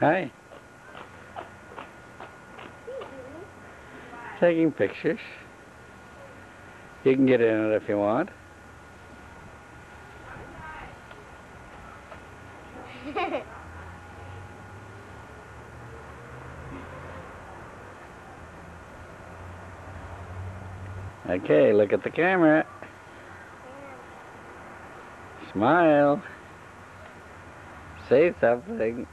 Hi. Taking pictures. You can get in it if you want. Okay, look at the camera. Smile. Say something.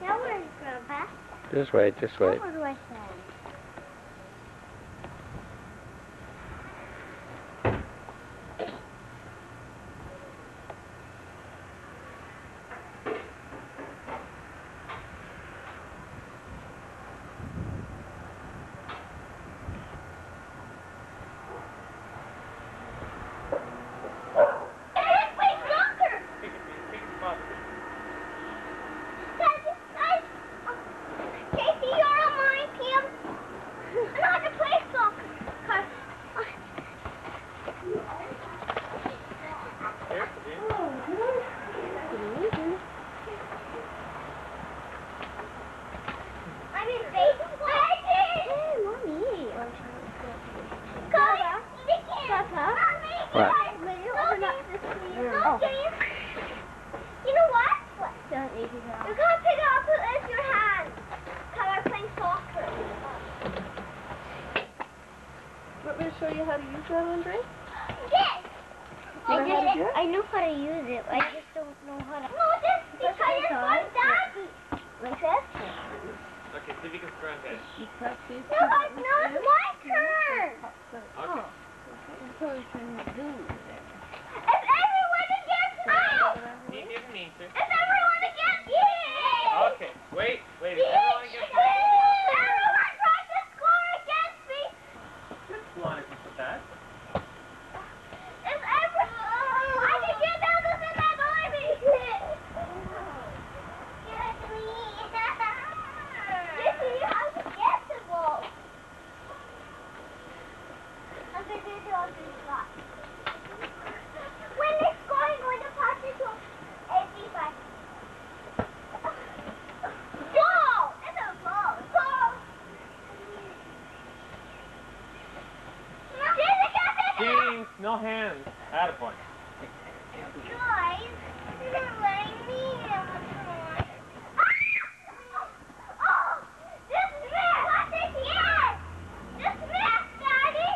Now where's Grandpa? Just wait, just wait. What do I say? Casey, you're on my camp. I know how to play soccer. 'cause, uh, I'm in baseball. Hey, mommy. Papa. Papa. What? Oh. You know what? What? Don't need to You can't pick it up with your hand. Because I'm playing soccer. Want me to show you how to use that, Andre? Yes. You know how it? I know how to use it. I just don't know how to. No, this because it's from Daddy. Like this? Okay, see if you can front it. You press these No, it's not my turn. Okay. So you can do it. It's everyone against me. He didn't mean to. It's everyone against me. Okay, wait, wait. Is everyone against me? Everyone tries to score against me. Just one if you put that. It's every. I can get down to the net behind me. Get me. Get me. How to get the ball? I'm going to do all these shots. When they score, I'm going to pass it to 85. Goal! It's a goal. Goal! James, no hands. Attaboy. Guys, you're letting me in the front. Oh! Dismiss! Yes! Dismiss, Daddy!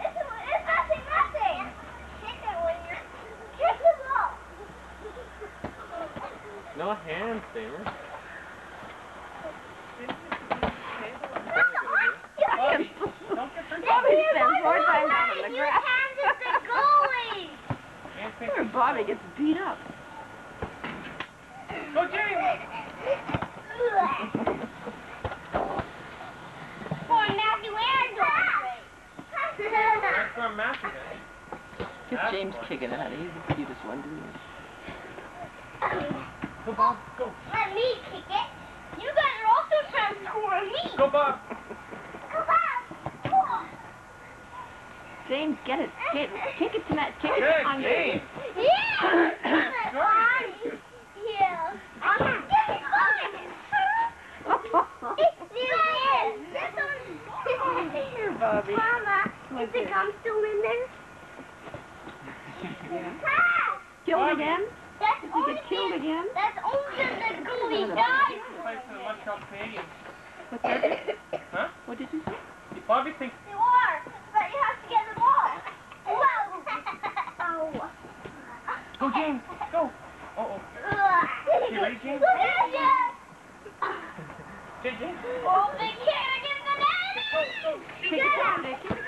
It's, it's nothing, nothing. Kick it when you're... Kick the ball. No hands, Damer. Bobby, Bobby spends more time on the Your grass. hands is the goalie. Hands Poor Bobby gets beat up. Go, James! Boy, Matthew and Andre. That's not Matthew. Get James fine. kicking at it. He's the cutest one, didn't? Go, Bob. Go. Let me kick it. You guys are also trying to score on me. Go, Bob. Come on. Come on. James, get it. Get, kick it to Matt. Kick it Good, on James. Yeah. Go. Yeah. I'm not Bobby. Mama, is the gum still in there? Ah, Killed Bobby. again? that's Did only get killed the- again? That's only the gooey Look died. Play for the Montreal Canadiens. What's that? Huh? What did you say? Bobby thinks You are, but you have to get the ball. Whoa. Go, James. Go. Uh-oh. James? Yes. Oh, they can't get the daddy. Kick it down, Nick. Kick it